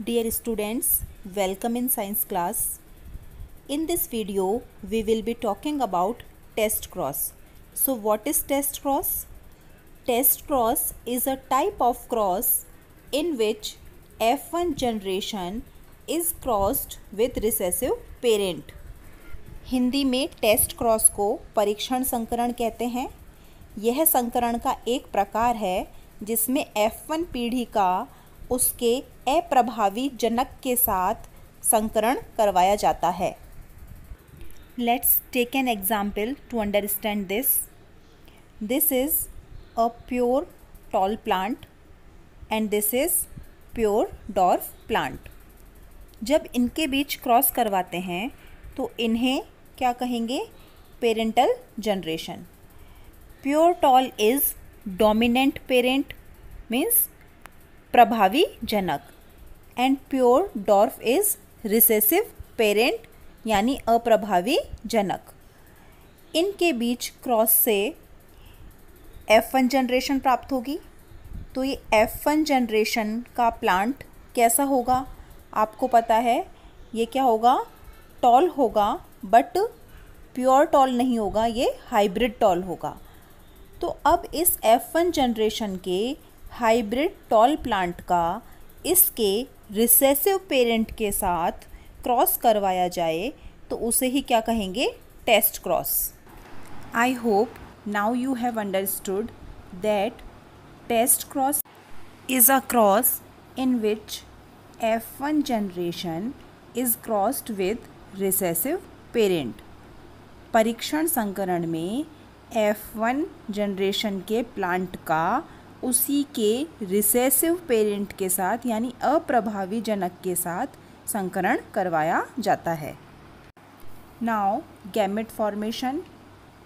Dear students, welcome in science class. In this video, we will be talking about test cross. So what is test cross? Test cross is a type of cross in which F1 generation is crossed with recessive parent. Hindi में test cross को परीक्षण संकरण कहते हैं यह संकरण का एक प्रकार है जिसमें F1 पीढ़ी का उसके अप्रभावी जनक के साथ संकरण करवाया जाता है। Let's take an example to understand this this is a pure tall plant and this is pure dwarf plant जब इनके बीच क्रॉस करवाते हैं तो इन्हें क्या कहेंगे? Parental generation pure tall is dominant parent means प्रभावी जनक and pure dwarf is recessive parent यानी अप्रभावी जनक इनके बीच क्रॉस से एफ़ वन जनरेशन प्राप्त होगी। तो ये एफ़ वन जनरेशन का प्लांट कैसा होगा? आपको पता है, ये क्या होगा? टॉल होगा बट प्योर टॉल नहीं होगा, ये हाइब्रिड टॉल होगा। तो अब इस एफ़ वन जनरेशन के हाइब्रिड टॉल प्लांट का इसके रिसेसिव पेरेंट के साथ क्रॉस करवाया जाए तो उसे ही क्या कहेंगे? Test cross. I hope now you have understood that test cross is a cross in which F one generation is crossed with recessive parent परीक्षण संकरण में एफ़ वन जनरेशन के प्लांट का उसी के रिसेसिव पेरेंट के साथ, यानी अप्रभावी जनक के साथ संकरण करवाया जाता है। Now gamete formation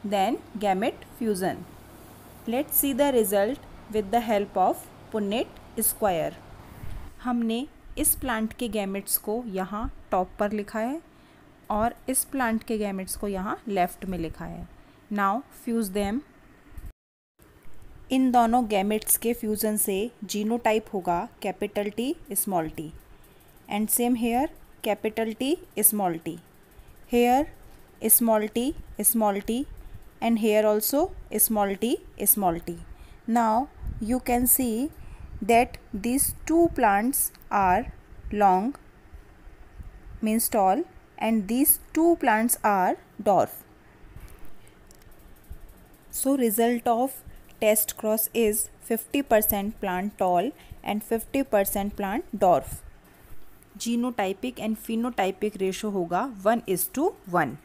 then gamete fusion let see the result with the help of Punnett square हमने इस प्लांट के गैमेट्स को यहाँ टॉप पर लिखा है और इस प्लांट के गैमेट्स को यहाँ लेफ़्ट में लिखा है। नाउ फ्यूज़ देम इन दोनों गैमेट्स के फ्यूज़न से जीनोटाइप होगा capital T small T and same here capital T small T here small T small T and here also small T small T now you can see that these two plants are long means tall and these two plants are dwarf. So, result of test cross is 50% plant tall and 50% plant dwarf genotypic and phenotypic ratio होगा one is to one